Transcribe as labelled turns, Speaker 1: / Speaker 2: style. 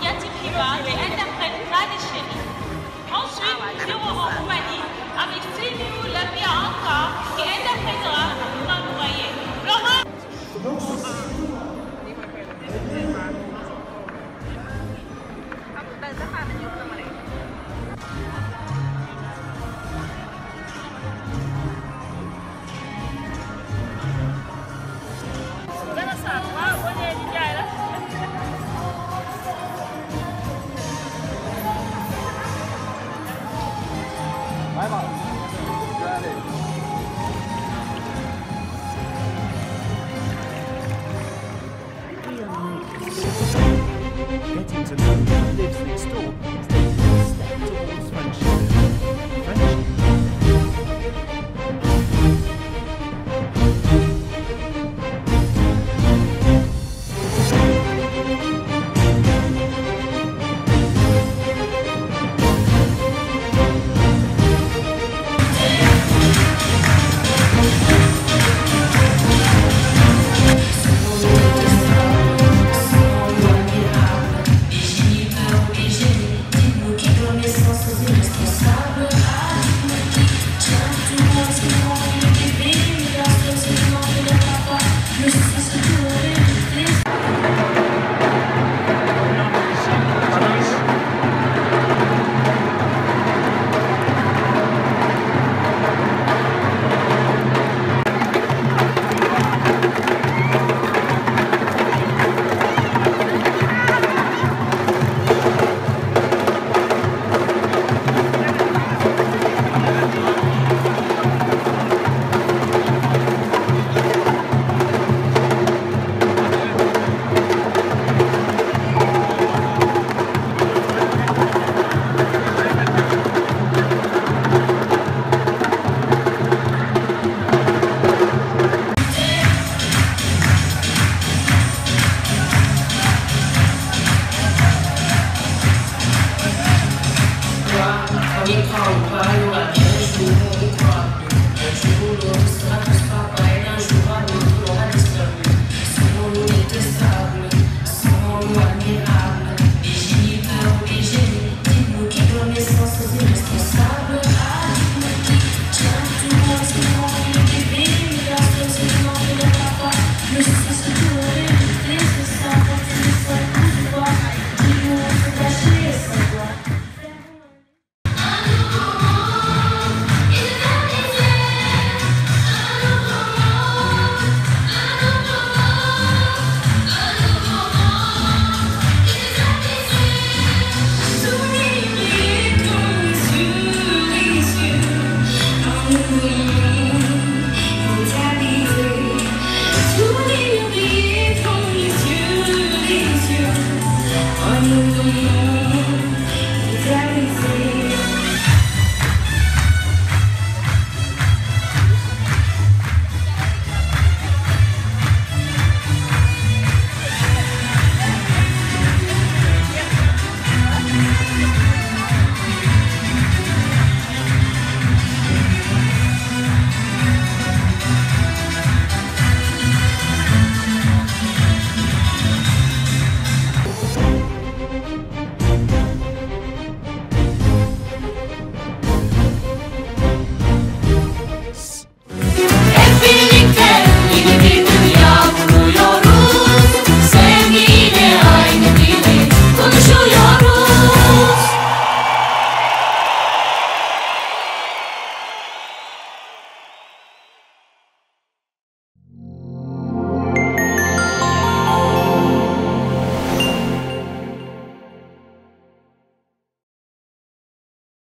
Speaker 1: 坚持平凡，才能配得上这世界。livsvisdom become violent.